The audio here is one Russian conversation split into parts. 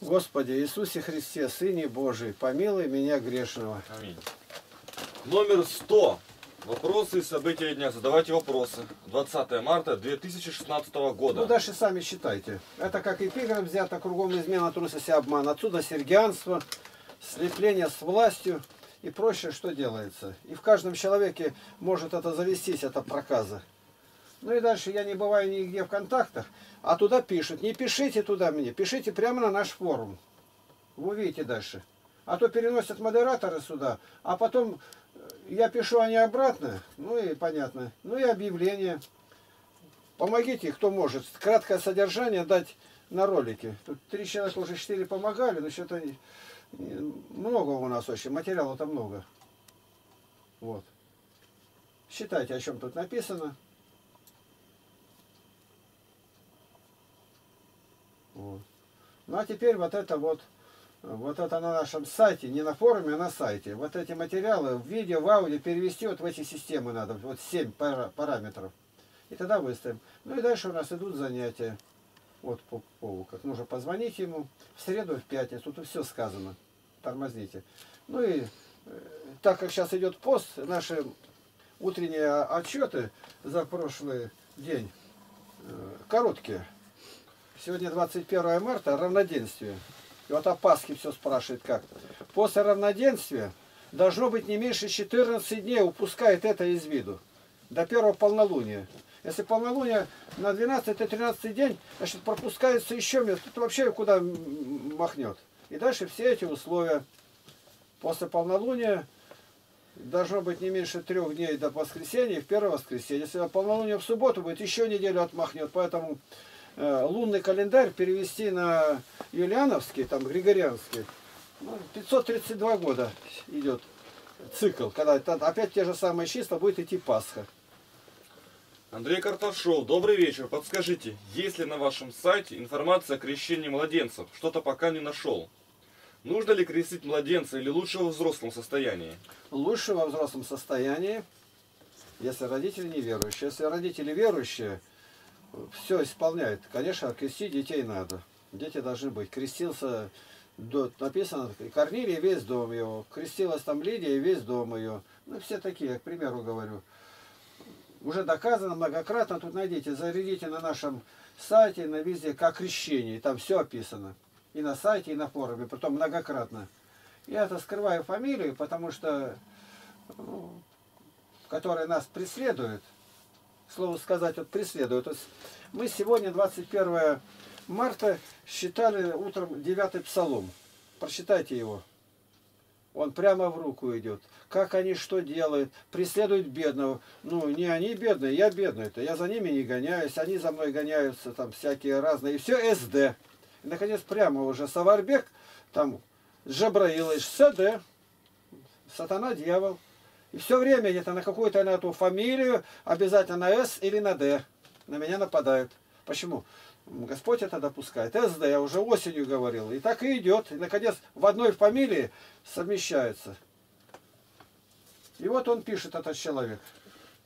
Господи Иисусе Христе, Сыне Божий, помилуй меня грешного. Аминь. Номер 100. Вопросы и события дня. Задавайте вопросы. 20 марта 2016 года. Ну, дальше сами считайте. Это как эпиграф взято, кругом измена, трусость и обман. Отсюда сергианство, слепление с властью и прочее, что делается. И в каждом человеке может это завестись, это проказа. Ну и дальше я не бываю нигде в контактах, а туда пишут. Не пишите туда мне, пишите прямо на наш форум. Вы увидите дальше. А то переносят модераторы сюда, а потом я пишу они обратно, ну и понятно. Ну и объявление. Помогите, кто может. Краткое содержание дать на ролике. Тут три человека уже четыре помогали, но что-то много у нас очень, материала-то много. Вот. Считайте, о чем тут написано. Вот. Ну а теперь вот это вот вот это на нашем сайте, не на форуме, а на сайте. Вот эти материалы в видео, в аудио перевести вот в эти системы надо, вот 7 параметров. И тогда выставим. Ну и дальше у нас идут занятия. Вот по Пову, как нужно позвонить ему в среду, в пятницу, тут все сказано. Тормозните. Ну и э, так как сейчас идет пост, наши утренние отчеты за прошлый день э, короткие. Сегодня 21 марта, равноденствие. И вот о Пасхе все спрашивает как. После равноденствия должно быть не меньше 14 дней, упускает это из виду. До первого полнолуния. Если полнолуние на 12-13 день, значит пропускается еще место. Тут вообще куда махнет. И дальше все эти условия. После полнолуния должно быть не меньше трех дней до воскресенья, в первое воскресенье. Если полнолуние в субботу будет, еще неделю отмахнет. Поэтому лунный календарь перевести на юлиановский, там григорианский, ну, 532 года идет цикл, когда опять те же самые числа будет идти Пасха. Андрей Карташов, добрый вечер. Подскажите, есть ли на вашем сайте информация о крещении младенцев? Что-то пока не нашел. Нужно ли крестить младенца или лучше во взрослом состоянии? Лучше во взрослом состоянии, если родители неверующие. Если родители верующие, все исполняет. Конечно, крестить детей надо. Дети должны быть. Крестился, написано, Корнилий весь дом его. Крестилась там Лидия весь дом ее. Ну, все такие, к примеру говорю. Уже доказано многократно, тут найдите, зарядите на нашем сайте, на везде, как крещение. Там все описано. И на сайте, и на форуме, потом многократно. Я это скрываю фамилию, потому что, ну, которые нас преследуют, слово сказать, вот преследуют. То есть мы сегодня, 21 марта, считали утром 9 псалом. Прочитайте его. Он прямо в руку идет. Как они что делают? Преследуют бедного. Ну, не они бедные, я бедный-то. Я за ними не гоняюсь, они за мной гоняются, там всякие разные. И все СД. И, наконец, прямо уже Саварбек, там, Джабраилович, СД. Сатана, дьявол. И все время где-то на какую-то на эту фамилию, обязательно на С или на Д. На меня нападают. Почему? Господь это допускает. СД, я уже осенью говорил. И так и идет. И, наконец, в одной фамилии совмещаются. И вот он пишет, этот человек.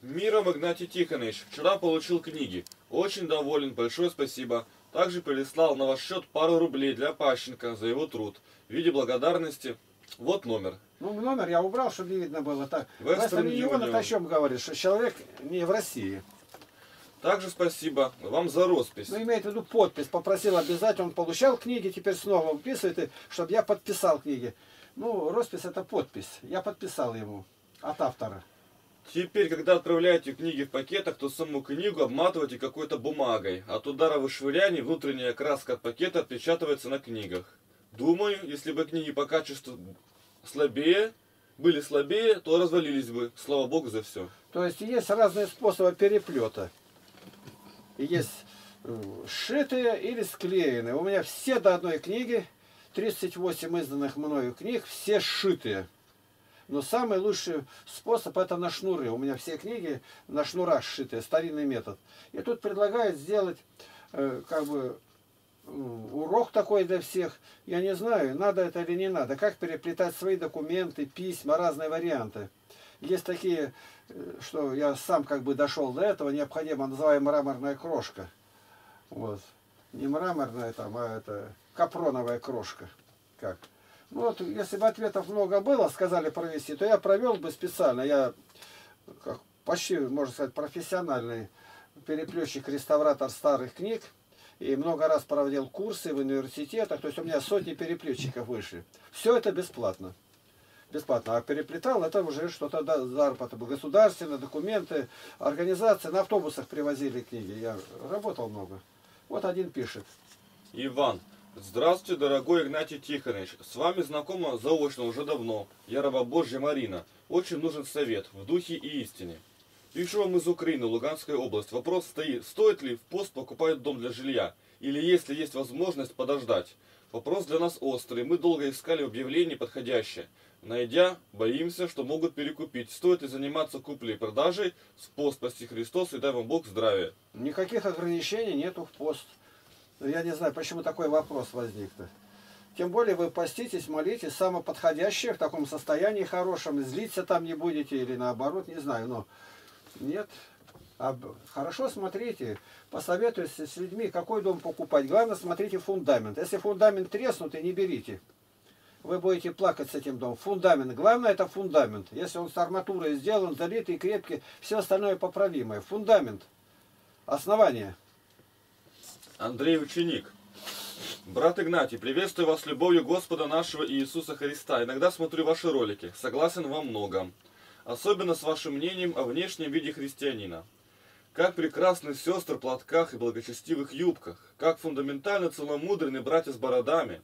Миром Игнатий Тихонович. Вчера получил книги. Очень доволен. Большое спасибо. Также прислал на ваш счет пару рублей для Пащенко за его труд. В виде благодарности. Вот номер. Ну, номер я убрал, чтобы не видно было. Так, Вестерн Юнион, это о чем говорит? Что человек не в России. Также спасибо вам за роспись. Ну, имеет в виду подпись. Попросил обязательно, он получал книги, теперь снова выписывает, чтобы я подписал книги. Ну, роспись это подпись. Я подписал ему от автора. Теперь, когда отправляете книги в пакетах, то саму книгу обматывайте какой-то бумагой. От удара вышвыряния внутренняя краска от пакета отпечатывается на книгах. Думаю, если бы книги по качеству слабее, были слабее, то развалились бы. Слава Богу за все. То есть есть разные способы переплета. Есть э, сшитые или склеенные. У меня все до одной книги, 38 изданных мною книг, все сшитые. Но самый лучший способ это на шнуры. У меня все книги на шнурах сшитые, старинный метод. И тут предлагают сделать э, как бы урок такой для всех. Я не знаю, надо это или не надо. Как переплетать свои документы, письма, разные варианты. Есть такие, э, что я сам как бы дошел до этого, необходима называемая мраморная крошка. Вот. Не мраморная там, а это капроновая крошка. Как? Ну вот, если бы ответов много было, сказали провести, то я провел бы специально. Я как, почти, можно сказать, профессиональный переплетчик, реставратор старых книг. И много раз проводил курсы в университетах. То есть у меня сотни переплетчиков вышли. Все это бесплатно. Бесплатно. А переплетал, это уже что-то заработок был. Государственные документы, организации. На автобусах привозили книги. Я работал много. Вот один пишет. Иван, Здравствуйте, дорогой Игнатий Тихонович. С вами знакома заочно уже давно. Я раба Божья Марина. Очень нужен совет в духе и истине. Пишу вам из Украины, Луганская область. Вопрос стоит, стоит ли в пост покупать дом для жилья? Или если есть возможность подождать? Вопрос для нас острый. Мы долго искали объявление подходящее. Найдя, боимся, что могут перекупить. Стоит ли заниматься куплей и продажей? С пост спасти Христос и дай вам Бог здравия. Никаких ограничений нету в пост. Ну, я не знаю, почему такой вопрос возник-то. Тем более вы поститесь, молитесь, самое подходящее в таком состоянии хорошем, злиться там не будете или наоборот, не знаю, но нет. А хорошо смотрите, посоветуйтесь с людьми, какой дом покупать. Главное, смотрите фундамент. Если фундамент треснутый, не берите. Вы будете плакать с этим домом. Фундамент. Главное, это фундамент. Если он с арматурой сделан, залитый, крепкий, все остальное поправимое. Фундамент. Основание. Андрей Ученик. Брат Игнатий, приветствую вас любовью Господа нашего Иисуса Христа. Иногда смотрю ваши ролики, согласен во многом. Особенно с вашим мнением о внешнем виде христианина. Как прекрасны сестры в платках и благочестивых юбках. Как фундаментально целомудренны братья с бородами.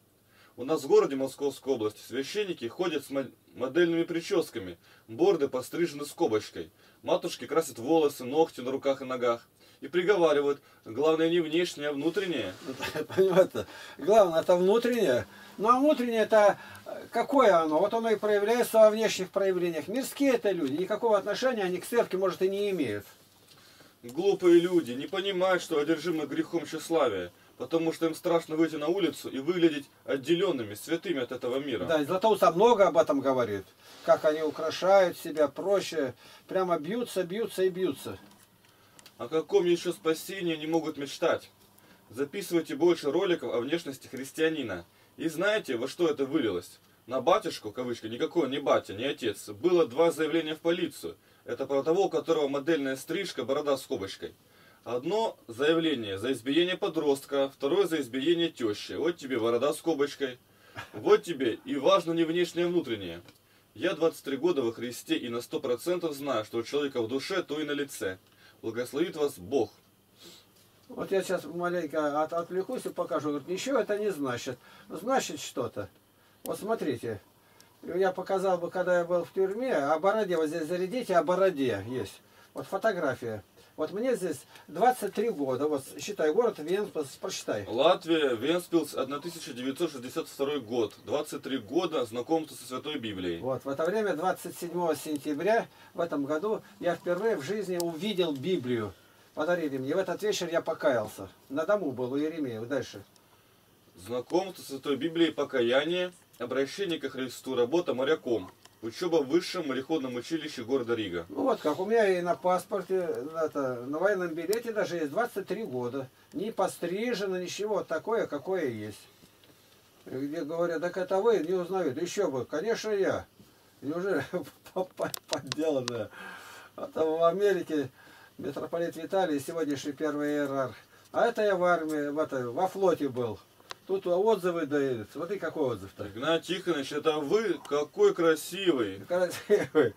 У нас в городе Московской области священники ходят с модельными прическами, борды пострижены скобочкой. Матушки красят волосы, ногти на руках и ногах и приговаривают, главное не внешнее, а внутреннее. Понимаете? Главное это внутреннее. Ну а внутреннее это э, какое оно? Вот оно и проявляется во внешних проявлениях. Мирские это люди, никакого отношения они к церкви, может, и не имеют. Глупые люди не понимают, что одержимы грехом тщеславия, потому что им страшно выйти на улицу и выглядеть отделенными, святыми от этого мира. Да, Златоуст много об этом говорит. Как они украшают себя, проще. Прямо бьются, бьются и бьются. О каком еще спасении не могут мечтать? Записывайте больше роликов о внешности христианина. И знаете, во что это вылилось? На батюшку, кавычка, никакой не батя, не отец, было два заявления в полицию. Это про того, у которого модельная стрижка, борода с скобочкой. Одно заявление за избиение подростка, второе за избиение тещи. Вот тебе борода с скобочкой. Вот тебе и важно не внешнее, а внутреннее. Я 23 года во Христе и на 100% знаю, что у человека в душе, то и на лице. Благословит вас Бог. Вот я сейчас маленько от, отвлекусь и покажу. Говорит, ничего это не значит. Значит что-то. Вот смотрите. Я показал бы, когда я был в тюрьме, о бороде. Вот здесь зарядите, о бороде есть. Вот фотография. Вот мне здесь 23 года. Вот считай, город Венспилс, прочитай. Латвия, Венспилс, 1962 год. 23 года знакомство со Святой Библией. Вот, в это время, 27 сентября в этом году, я впервые в жизни увидел Библию. Подарили мне. В этот вечер я покаялся. На дому был у Еремея. Дальше. Знакомство с Святой Библией, покаяние, обращение ко Христу, работа моряком. Учеба в высшем мореходном училище города Рига. Ну вот как, у меня и на паспорте, это, на военном билете даже есть 23 года. Не пострижено, ничего, такое, какое есть. Где говорят, так это вы, не узнают. Еще бы, конечно, я. Неужели подделанное? Это в Америке митрополит Виталий, сегодняшний первый иерарх. А это я в армии, в это, во флоте был. Тут отзывы дают. Смотри, какой отзыв-то. Игнат Тихонович, это вы какой красивый. Красивый.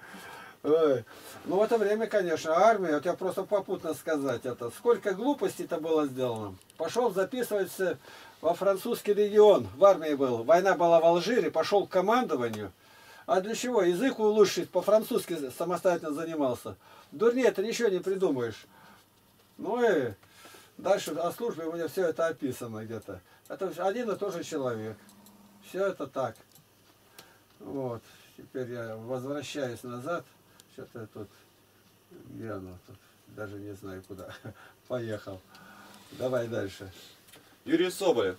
Ой. Ну, в это время, конечно, армия, вот я просто попутно сказать это, сколько глупостей-то было сделано. Пошел записываться во французский регион, в армии был. Война была в Алжире, пошел к командованию. А для чего? Язык улучшить, по-французски самостоятельно занимался. Дурнее это ничего не придумаешь. Ну и дальше о службе у меня все это описано где-то. Это один и тот же человек. Все это так. Вот. Теперь я возвращаюсь назад. Что-то тут, где оно тут, даже не знаю куда. Поехал. Давай дальше. Юрий Соболев.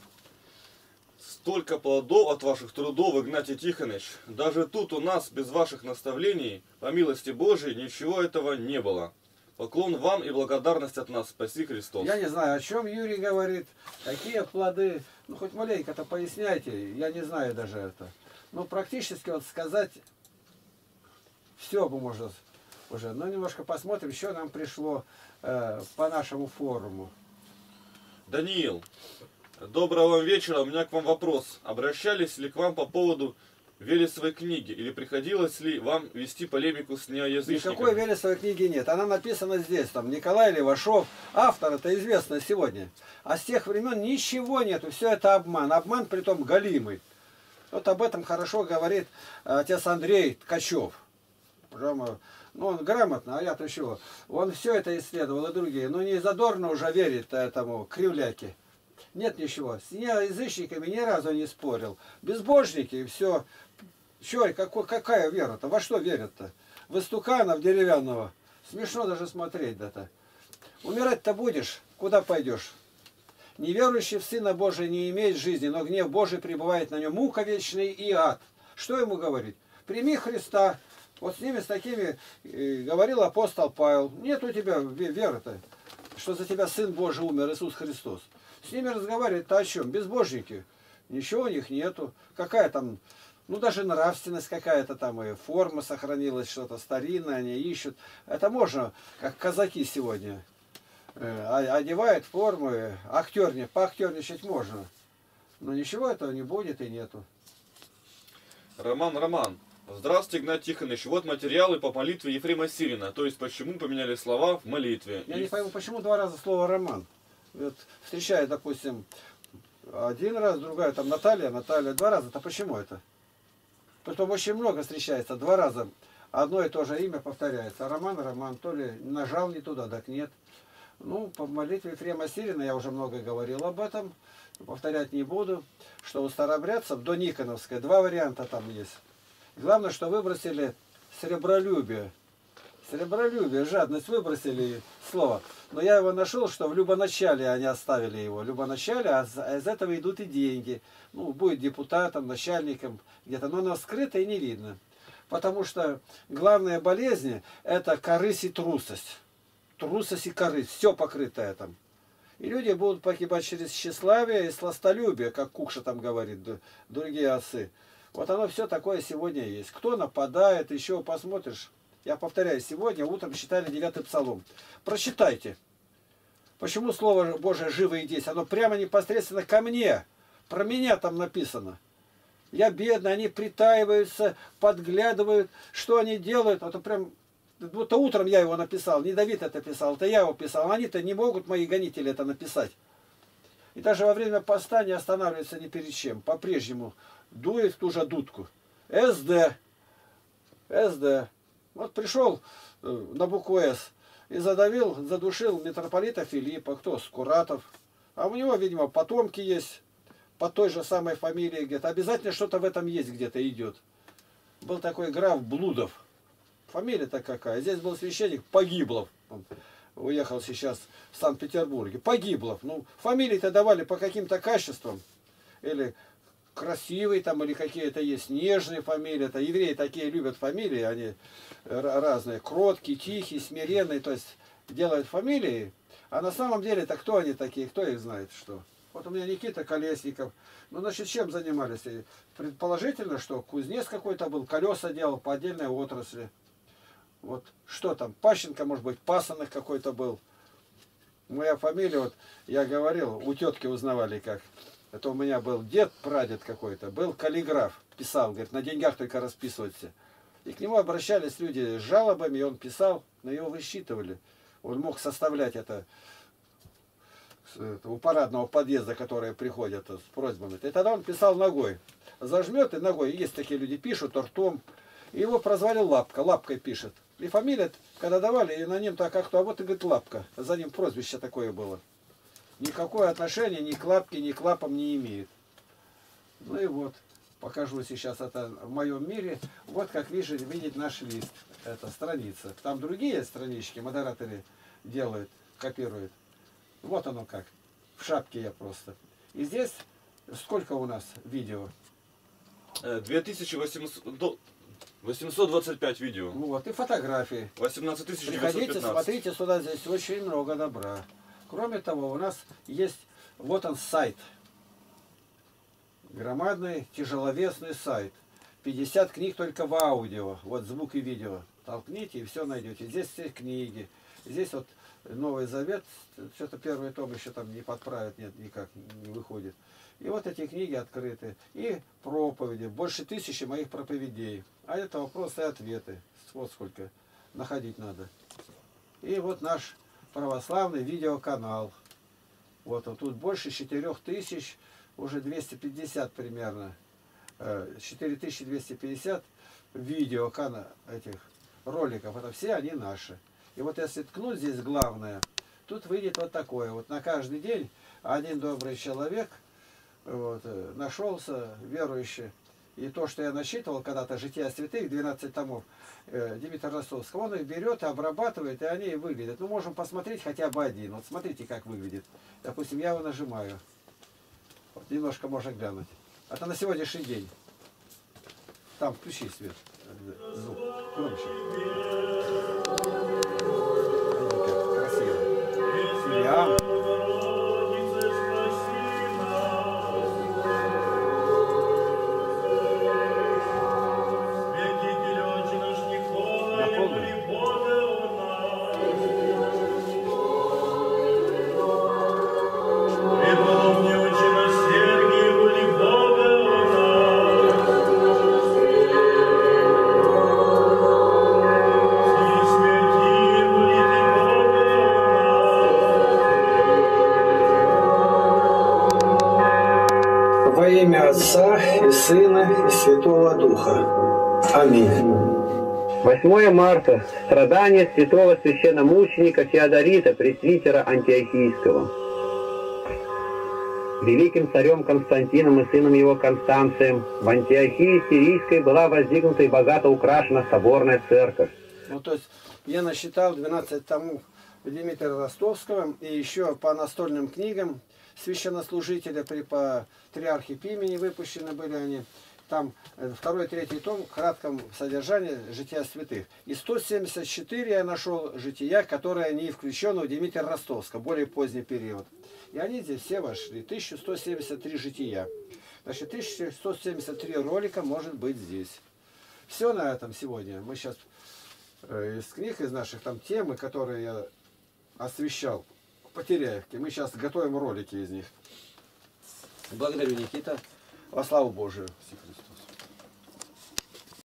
Столько плодов от ваших трудов, Игнатий Тихонович. Даже тут у нас, без ваших наставлений, по милости Божией, ничего этого не было. Поклон вам и благодарность от нас. Спаси Христос. Я не знаю, о чем Юрий говорит, какие плоды. Ну, хоть маленько-то поясняйте, я не знаю даже это. Но практически вот сказать все бы можно уже. Но немножко посмотрим, еще нам пришло э, по нашему форуму. Даниил, доброго вам вечера. У меня к вам вопрос. Обращались ли к вам по поводу Велесовой книги? Или приходилось ли вам вести полемику с неоязычниками? Никакой Велесовой книги нет. Она написана здесь, там, Николай Левашов. Автор это известно сегодня. А с тех времен ничего нету. Все это обман. Обман, притом галимый. Вот об этом хорошо говорит отец Андрей Ткачев. Прямо, ну, он грамотно, а я-то чего? Он все это исследовал и другие. Но не задорно уже верит этому кривляке. Нет ничего. С язычниками ни разу не спорил. Безбожники и все. Че, какой, какая вера-то? Во что верят-то? В истуканов деревянного. Смешно даже смотреть да-то. Умирать-то будешь, куда пойдешь? Неверующий в Сына Божия не имеет жизни, но гнев Божий пребывает на нем, мука вечный и ад. Что ему говорить? Прими Христа. Вот с ними, с такими, э, говорил апостол Павел. Нет у тебя веры-то, что за тебя Сын Божий умер, Иисус Христос. С ними разговаривать-то о чем? Безбожники. Ничего у них нету. Какая там, ну даже нравственность какая-то там, и форма сохранилась, что-то старинное, они ищут. Это можно, как казаки сегодня. Э, одевают формы, актерни, поактерничать можно. Но ничего этого не будет и нету. Роман, Роман. Здравствуйте, Игнат Тихонович. Вот материалы по молитве Ефрема Сирина. То есть, почему поменяли слова в молитве. Я И... не пойму, почему два раза слово «роман». Вот встречаю, допустим, один раз, другая, там Наталья, Наталья, два раза. Это почему это? Потом очень много встречается, два раза. Одно и то же имя повторяется. Роман, Роман, то ли нажал не туда, так нет. Ну, по молитве Ефрема Сирина я уже много говорил об этом, повторять не буду, что у старобрядцев до Никоновской два варианта там есть. Главное, что выбросили сребролюбие. Сребролюбие, жадность выбросили слово. Но я его нашел, что в любоначале они оставили его. Любоначале, а из этого идут и деньги. Ну, будет депутатом, начальником где-то. Но оно скрыто и не видно. Потому что главная болезнь – это корысть и трусость трусость и корысть, все покрытое там. И люди будут погибать через тщеславие и сластолюбие, как Кукша там говорит, другие осы. Вот оно все такое сегодня есть. Кто нападает, еще посмотришь. Я повторяю, сегодня утром читали 9 псалом. Прочитайте. Почему Слово Божие живо и есть? Оно прямо непосредственно ко мне. Про меня там написано. Я бедный, они притаиваются, подглядывают, что они делают. Это прям будто утром я его написал, не Давид это писал, это я его писал. Они-то не могут, мои гонители, это написать. И даже во время поста не останавливается ни перед чем. По-прежнему дует ту же дудку. СД. СД. Вот пришел э, на букву С и задавил, задушил митрополита Филиппа. Кто? Скуратов. А у него, видимо, потомки есть по той же самой фамилии где-то. Обязательно что-то в этом есть где-то идет. Был такой граф Блудов. Фамилия-то какая? Здесь был священник Погиблов. Он уехал сейчас в Санкт-Петербурге. Погиблов. Ну, фамилии-то давали по каким-то качествам. Или красивые там, или какие-то есть нежные фамилии. Это евреи такие любят фамилии, они разные. Кроткие, тихие, смиренные. То есть делают фамилии. А на самом деле это кто они такие? Кто их знает что? Вот у меня Никита Колесников. Ну, значит, чем занимались? Предположительно, что кузнец какой-то был, колеса делал по отдельной отрасли. Вот что там, Пащенко, может быть, пасынок какой-то был. Моя фамилия, вот я говорил, у тетки узнавали как. Это у меня был дед, прадед какой-то, был каллиграф, писал, говорит, на деньгах только расписываться. И к нему обращались люди с жалобами, он писал, но его высчитывали. Он мог составлять это у парадного подъезда, которые приходят с просьбами. И тогда он писал ногой. Зажмет и ногой. Есть такие люди, пишут ртом. И его прозвали Лапка. Лапкой пишет. И фамилия, когда давали, и на нем так как то, а вот и говорит Лапка. За ним прозвище такое было. Никакое отношения ни к Лапке, ни к Лапам не имеет. Ну и вот, покажу сейчас это в моем мире. Вот как видите, видеть наш лист. Это страница. Там другие странички модераторы делают, копируют. Вот оно как. В шапке я просто. И здесь сколько у нас видео? 2800, 825 видео. Вот, и фотографии. 18 Приходите, 915. смотрите сюда, здесь очень много добра. Кроме того, у нас есть, вот он сайт. Громадный, тяжеловесный сайт. 50 книг только в аудио, вот звук и видео. Толкните и все найдете. Здесь все книги. Здесь вот Новый Завет, что-то первый том еще там не подправят, нет, никак не выходит. И вот эти книги открыты. И проповеди, больше тысячи моих проповедей. А это вопросы и ответы. Вот сколько находить надо. И вот наш православный видеоканал. Вот он тут больше 4 тысяч, уже 250 примерно. э, 4250 видео кана этих роликов. Это все они наши. И вот если ткнуть здесь главное, тут выйдет вот такое. Вот на каждый день один добрый человек вот, э, нашелся, верующий. И то, что я насчитывал когда-то «Жития святых», 12 томов, э, Дмитрия Ростовского, он их берет, обрабатывает, и они выглядят. Ну, можем посмотреть хотя бы один. Вот смотрите, как выглядит. Допустим, я его нажимаю. Вот, немножко можно глянуть. Это на сегодняшний день. Там включи свет. э, Звук. Громче. Во имя Отца и Сына и Святого Духа. Аминь. 8 марта. Страдания святого священномученика Феодорита, пресвитера Антиохийского. Великим царем Константином и сыном его Констанцием в Антиохии Сирийской была воздвигнута и богато украшена соборная церковь. Ну, то есть я насчитал 12 томов Дмитрия Ростовского и еще по настольным книгам священнослужителя при патриархе Пимени выпущены были они. Там э, второй, третий том в кратком содержании «Жития святых». И 174 я нашел жития, которые не включены у Дмитрия Ростовского, более поздний период. И они здесь все вошли. 1173 жития. Значит, 1173 ролика может быть здесь. Все на этом сегодня. Мы сейчас э, из книг, из наших там темы, которые я освещал Потеряевке, мы сейчас готовим ролики из них. Благодарю, Никита. Во славу Божию.